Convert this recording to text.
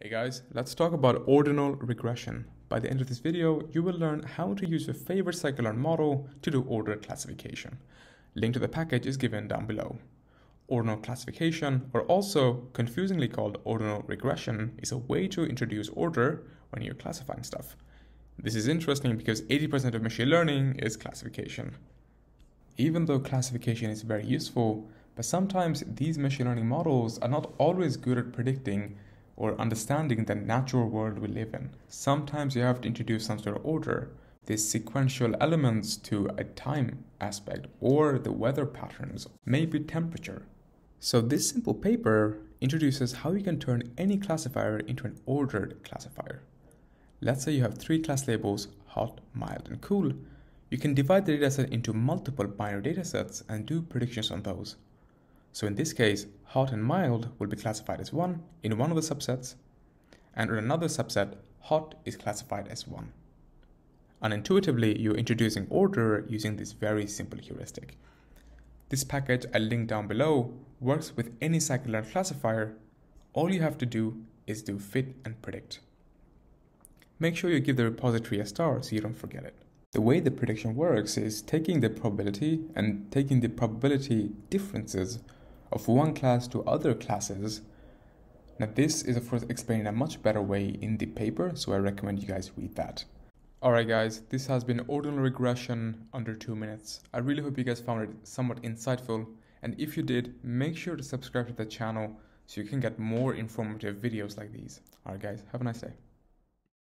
Hey guys, let's talk about ordinal regression. By the end of this video, you will learn how to use your favorite scikit-learn model to do order classification. Link to the package is given down below. Ordinal classification, or also confusingly called ordinal regression, is a way to introduce order when you're classifying stuff. This is interesting because 80% of machine learning is classification. Even though classification is very useful, but sometimes these machine learning models are not always good at predicting or understanding the natural world we live in. Sometimes you have to introduce some sort of order. These sequential elements to a time aspect or the weather patterns, maybe temperature. So this simple paper introduces how you can turn any classifier into an ordered classifier. Let's say you have three class labels, hot, mild, and cool. You can divide the dataset into multiple binary datasets and do predictions on those. So in this case, hot and mild will be classified as 1 in one of the subsets, and in another subset, hot is classified as 1. Unintuitively, you're introducing order using this very simple heuristic. This package I linked down below works with any scikit-learn classifier. All you have to do is do fit and predict. Make sure you give the repository a star so you don't forget it. The way the prediction works is taking the probability and taking the probability differences of one class to other classes. Now this is of course explained in a much better way in the paper, so I recommend you guys read that. Alright guys, this has been ordinal regression under 2 minutes. I really hope you guys found it somewhat insightful, and if you did, make sure to subscribe to the channel so you can get more informative videos like these. Alright guys, have a nice day.